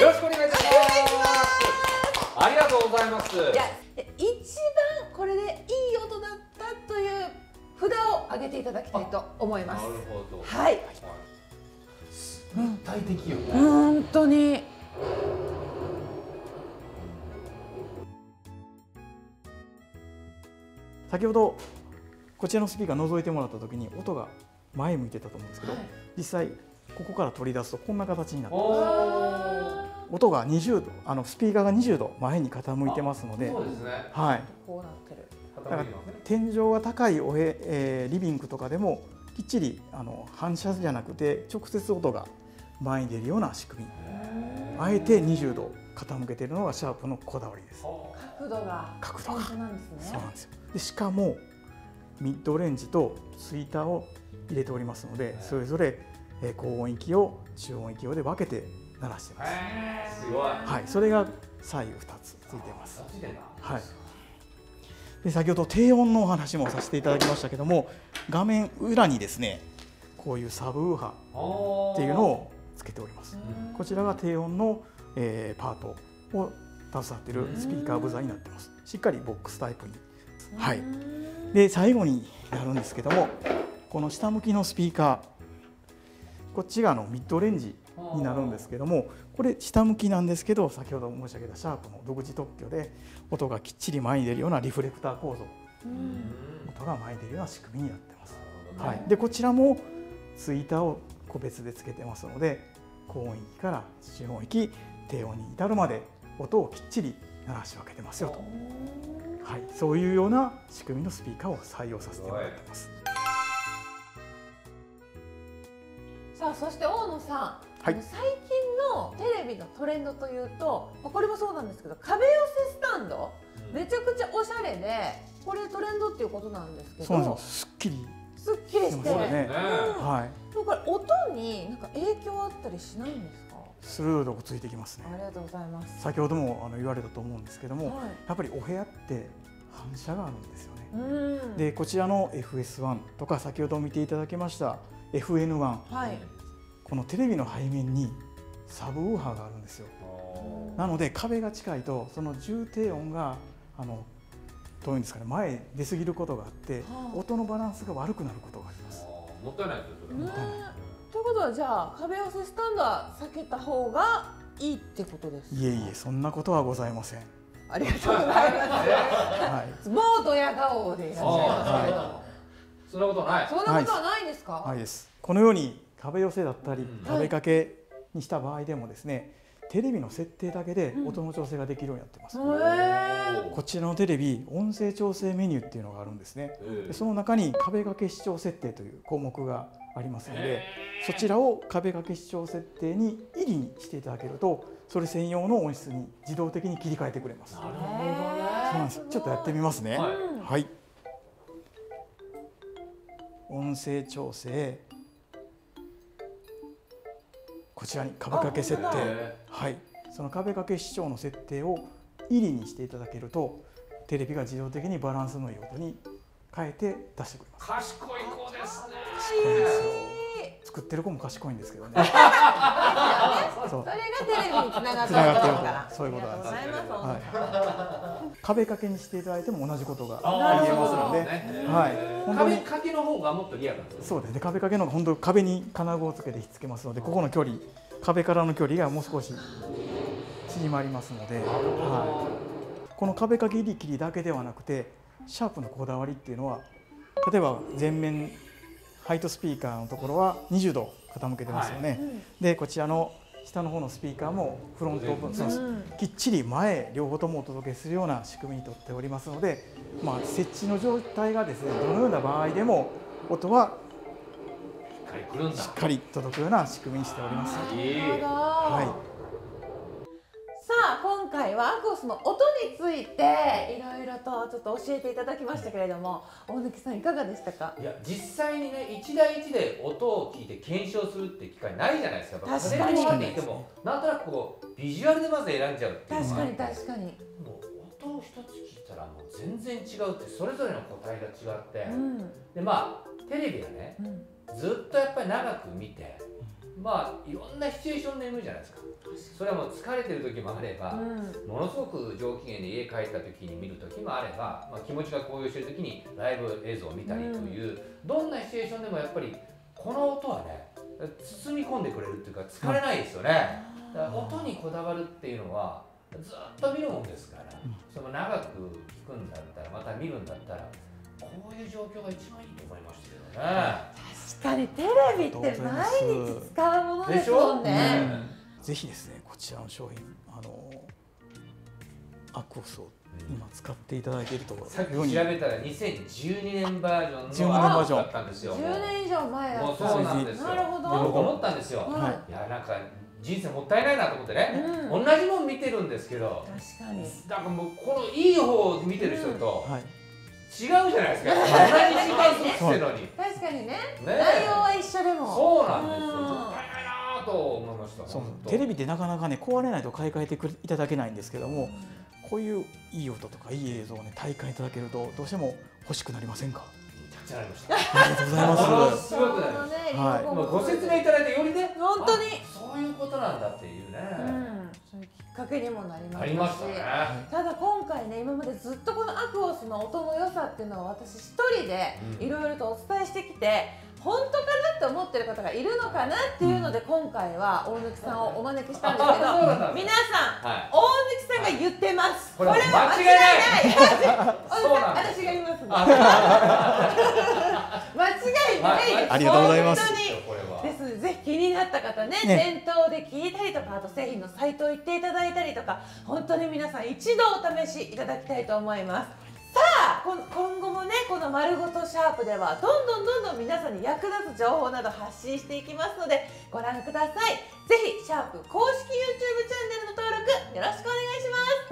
よろしくお願いいたします。ありがとうございます。いや一番これでいい音だったという札を上げていただきたいと思います。なるほど。はい。立体的よね、本当に。先ほどこちらのスピーカー覗いてもらった時に音が前向いてたと思うんですけど、実際ここから取り出すとこんな形になっておお音が20度あのスピーカーが20度前に傾いてますのでそうですね。はい、こうなってる。傾いてますね天井が高いおへ、えーリビングとかでもきっちりあの反射じゃなくて直接音が前に出るような仕組み。あえて20度傾けているのがシャープのこだわりです。角度が角度が。なんですね。そうなんですよ。でしかもミッドレンジとツイーターを入れておりますのでそれぞれえー高音域を中音域をで分けて鳴らしています。すごいはい、それが左右2つついてます。はい。で先ほど低音のお話もさせていただきましたけども画面裏にですねこういうサブウーハーっていうのをつけております。こちらが低音の、えーパートを携わっているスピーカーブザになってます。しっかりボックスタイプに。はい。で最後になるんですけどもこの下向きのスピーカーこっちがあのミッドレンジになるんですけどもこれ下向きなんですけど先ほど申し上げたシャープの独自特許で音がきっちり前に出るようなリフレクター構造。音が前に出るような仕組みになってます。はい、でこちらもツイーターを個別でつけてますので高音域から中音域低音に至るまで音をきっちり鳴らし分けてますよと、はい、そういうような仕組みのスピーカーを採用させてもらってます。さあそして大野さん、はい。最近のテレビのトレンドというとまあこれもそうなんですけど壁寄せスタンドめちゃくちゃおしゃれでこれトレンドっていうことなんですけどそうなんです。っきり。すっきりして。そうですね。ね。はい。でもこれ音になんか影響あったりしないんですか？鋭いとこついてきますね。ありがとうございます。先ほどもあの言われたと思うんですけども、はい。やっぱりお部屋って反射があるんですよね、うん。でこちらの FS1 とか先ほど見ていただきました FN1 はいこのテレビの背面にサブウーハーがあるんですよ。なので壁が近いとその重低音があのどういうんですかね前に出過ぎることがあって、はあ。音のバランスが悪くなることがあります。もったいないですよそれねもったい。ないということはじゃあ壁寄せスタンドは避けた方がいいってことですか？いえいえそんなことはございません、ありがとうございまはい。す。もうドヤ顔でいらっしゃいますけれども、そんなことない。そんなことはないですか？はいです。このように壁寄せだったりうん。壁掛けにした場合でもですねテレビの設定だけで音の調整ができるようになってます、へえ。こちらのテレビ音声調整メニューっていうのがあるんですね。その中に壁掛け視聴設定という項目がありますのでそちらを壁掛け視聴設定に入りにしていただけるとそれ専用の音質に自動的に切り替えてくれます。なるほどそうなんねです。ちょっとやってみますね。はい。はい。音声調整こちらに壁掛け設定。はい。その壁掛け視聴の設定を入りにしていただけるとテレビが自動的にバランスのいい音に変えて出してくれます。賢い子ですね。賢いですよ。作ってる子も賢いんですけどね。そう。それがテレビにつながってるるから。とそういうことなんですありがとうございます。はい、壁掛けにしていただいても同じことが言えますので、ねはい、壁掛けの方がもっとリアルなんですよそうですね。壁掛けの方が本当壁に金具をつけてひっつけますのでここの距離壁からの距離がもう少し縮まりますので、はい、この壁掛け入り切りだけではなくてシャープのこだわりっていうのは例えば前面ハイトスピーカーのところは20度傾けてますよね、でこちらの下の方のスピーカーもフロント分そうですきっちり前両方ともお届けするような仕組みにとっておりますので、まあ、設置の状態がですねどのような場合でも音はしっかり届くような仕組みにしております。いい。なるほどはさあ今回はアコースの音についていろいろとちょっと教えていただきましたけれども大貫さんいかがでしたか？いや実際にね一台一台音を聞いて検証するって機会ないじゃないですか。確かに。テレビとかでいてもなんとなくこうビジュアルでまず選んじゃうっていうの確かにが確かに、もう音を一つ聞いたらもう全然違うってそれぞれの答えが違って、うん。でまあテレビはねうん。ずっとやっぱり長く見てまあいろんなシチュエーションで眠るじゃないですか。それはもう疲れてる時もあれば、うん。ものすごく上機嫌で家帰った時に見る時もあれば、まあ、気持ちが高揚してる時にライブ映像を見たりという、どんなシチュエーションでもやっぱりこの音はね包み込んでくれるっていうか疲れないですよね、だから音にこだわるっていうのはずっと見るもんですから、その長く聞くんだったらまた見るんだったらこういう状況が一番いいと思いましたけどね。確かにテレビって毎日使うものですもんね。ぜひですねこちらの商品あのアクオスを今使っていただいているとさっき調べたら2012年バージョン12の年バージョンだったんですよ。10年以上前だった。そうなんですよ。なるほどで僕思ったんですよ。はいいやなんか人生もったいないなと思ってね、うん同じもん見てるんですけど、確かに。なんかもうこのいい方を見てる人とはい違うじゃないですか。同じ時間過ごしのに。ね確かにね。え内容は一緒でも。そうなんですよ。なと思いました。テレビってなかなかね壊れないと買い替えていただけないんですけどもこういういい音とかいい映像をね体感いただけるとどうしても欲しくなりませんかめちゃくちゃなりました。ありがとうございますすごくねはいた。もうご説明いただいてよりね、本当にあそういうことなんだっていうね。かけにもなりましたし。ましたね。ただ今回ね今までずっとこのアクオスの音の良さっていうのは私一人でうん。いろいろとお伝えしてきて、本当かなって思ってる方がいるのかなっていうので今回は大貫さんをお招きしたんですけど 皆さんはい。大貫さんが言ってます。これはは間違いない。そうなんです。私が言いますんであ間違いないです。ありがとうございますぜひ気になった方ねね。店頭で聞いたりとかあと製品のサイトを行っていただいたりとか本当に皆さん一度お試しいただきたいと思います。さあ今後もねこの「まるごとシャープ」ではどんどんどんどん皆さんに役立つ情報など発信していきますのでご覧ください。ぜひシャープ公式 YouTube チャンネルの登録よろしくお願いします